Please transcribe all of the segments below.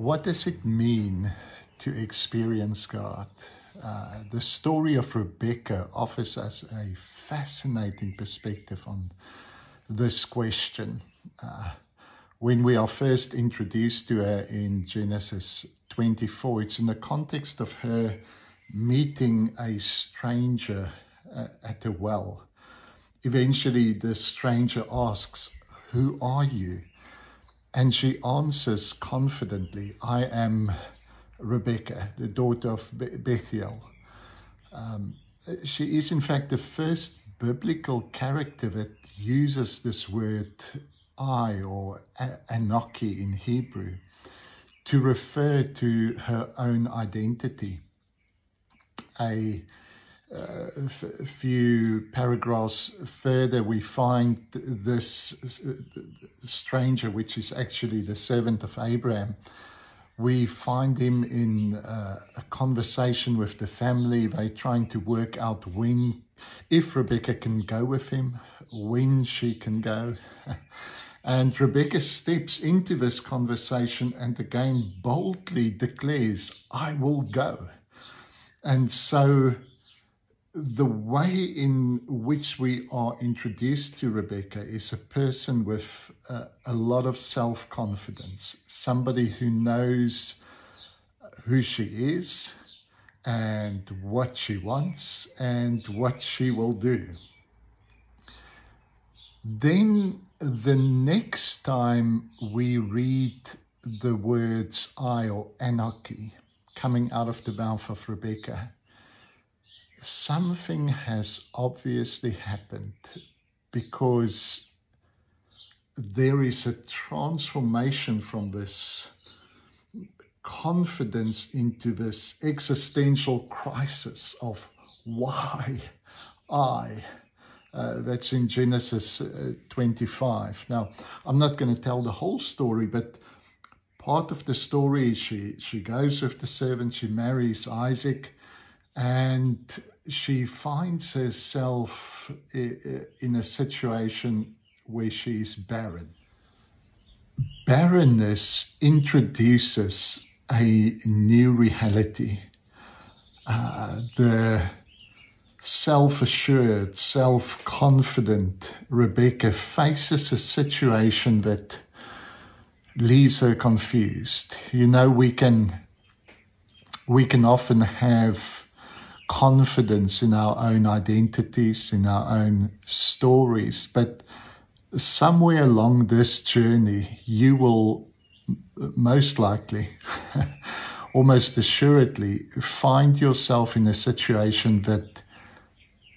What does it mean to experience God? Uh, the story of Rebekah offers us a fascinating perspective on this question. Uh, when we are first introduced to her in Genesis 24, it's in the context of her meeting a stranger uh, at a well. Eventually, the stranger asks, Who are you? And she answers confidently, I am Rebekah, the daughter of Bethuel. Um, she is, in fact, the first biblical character that uses this word I or Anoki in Hebrew to refer to her own identity. A uh, a few paragraphs further, we find this uh, stranger, which is actually the servant of Abraham. We find him in uh, a conversation with the family. They're trying to work out when, if Rebekah can go with him, when she can go. and Rebekah steps into this conversation and again boldly declares, I will go. And so the way in which we are introduced to Rebekah is a person with uh, a lot of self confidence, somebody who knows who she is and what she wants and what she will do. Then the next time we read the words I or Anoki coming out of the mouth of Rebekah, something has obviously happened because there is a transformation from this confidence into this existential crisis of why I. Uh, that's in Genesis uh, 25. Now, I'm not going to tell the whole story, but part of the story is she, she goes with the servant, she marries Isaac, and she finds herself in a situation where she is barren. Barrenness introduces a new reality. Uh, the self assured, self confident Rebekah faces a situation that leaves her confused. You know, we can we can often have confidence in our own identities, in our own stories. But somewhere along this journey, you will most likely, almost assuredly, find yourself in a situation that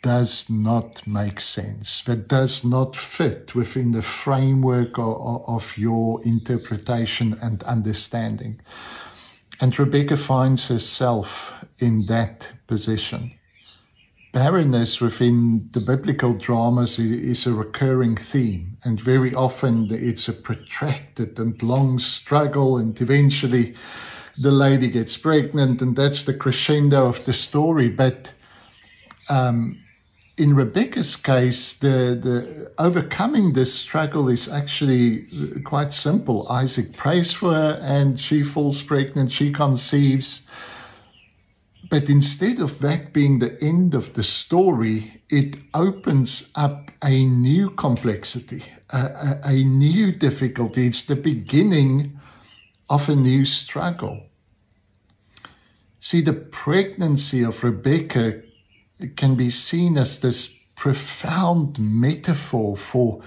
does not make sense, that does not fit within the framework of, of your interpretation and understanding. And Rebecca finds herself in that position. Barrenness within the biblical dramas is a recurring theme, and very often it's a protracted and long struggle, and eventually the lady gets pregnant, and that's the crescendo of the story. But um, in Rebekah's case, the, the overcoming this struggle is actually quite simple. Isaac prays for her, and she falls pregnant, she conceives but instead of that being the end of the story, it opens up a new complexity, a, a, a new difficulty. It's the beginning of a new struggle. See, the pregnancy of Rebekah can be seen as this profound metaphor for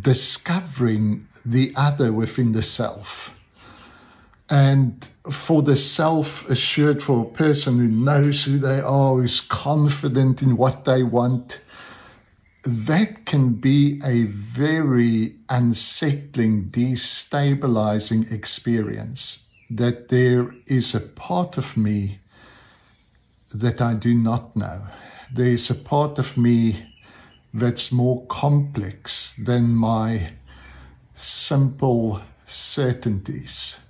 discovering the other within the self. And for the self assured, for a person who knows who they are, who's confident in what they want, that can be a very unsettling, destabilizing experience. That there is a part of me that I do not know. There is a part of me that's more complex than my simple certainties.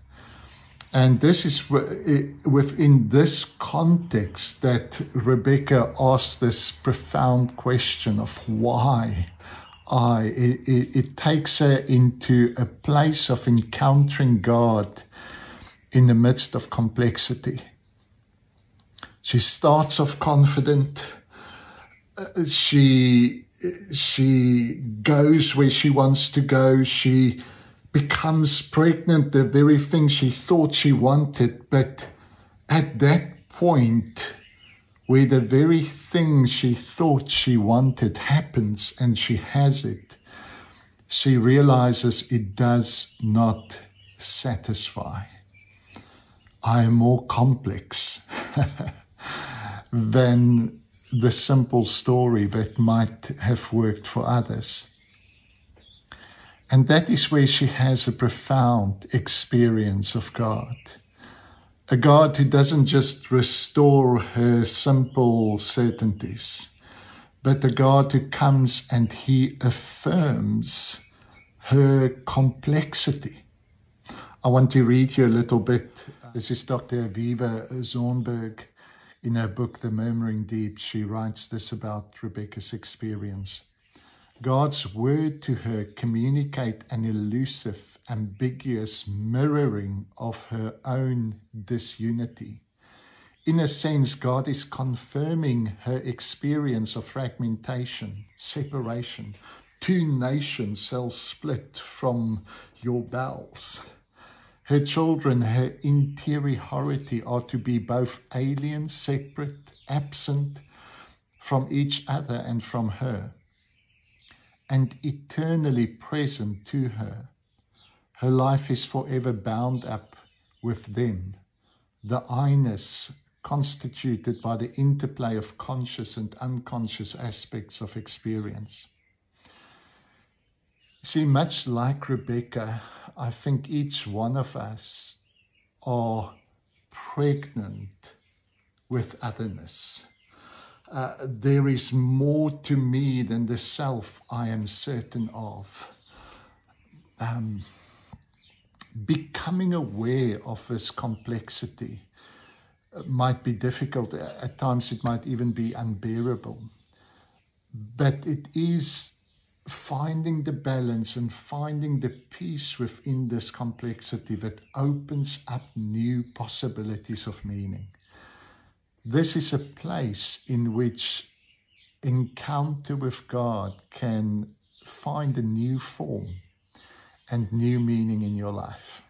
And this is within this context that Rebekah asked this profound question of why I. It, it, it takes her into a place of encountering God in the midst of complexity. She starts off confident. She she goes where she wants to go. She becomes pregnant, the very thing she thought she wanted. But at that point, where the very thing she thought she wanted happens and she has it, she realizes it does not satisfy. I am more complex than the simple story that might have worked for others. And that is where she has a profound experience of God. A God who doesn't just restore her simple certainties, but a God who comes and he affirms her complexity. I want to read you a little bit. This is Dr. Avivah Zornberg. In her book, The Murmuring Deep, she writes this about Rebekah's experience. God's word to her communicate an elusive, ambiguous mirroring of her own disunity. In a sense, God is confirming her experience of fragmentation, separation. Two nations shall split from your bowels. Her children, her interiority, are to be both alien, separate, absent from each other and from her and eternally present to her. Her life is forever bound up with them. The I-ness constituted by the interplay of conscious and unconscious aspects of experience. See, much like Rebekah, I think each one of us are pregnant with otherness. Uh, there is more to me than the self I am certain of. Um, becoming aware of this complexity uh, might be difficult. At times, it might even be unbearable. But it is finding the balance and finding the peace within this complexity that opens up new possibilities of meaning. This is a place in which encounter with God can find a new form and new meaning in your life.